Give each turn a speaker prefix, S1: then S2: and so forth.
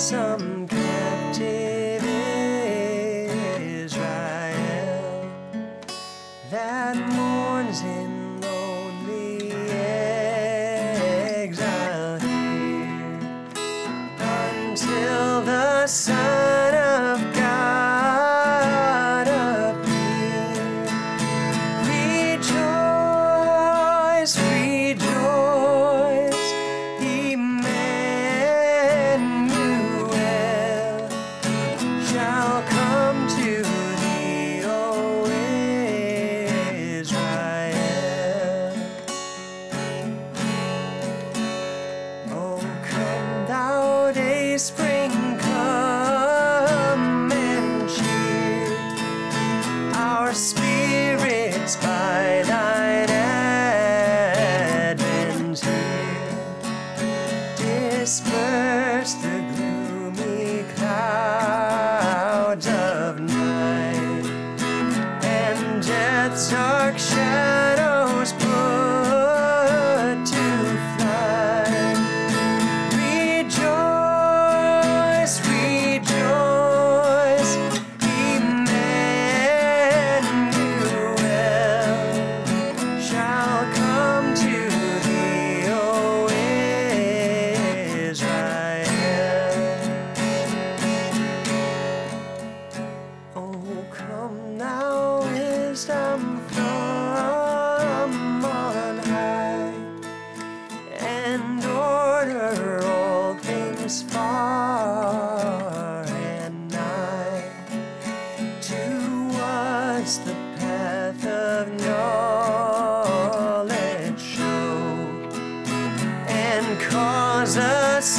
S1: ransom captive Israel that mourns in lonely exile here until the Son spring, come and cheer our spirits by thine advent here. Disperse the gloomy clouds of night and death's dark shadows now, wisdom from on high, and order all things far and nigh. To us the path of knowledge show, and cause us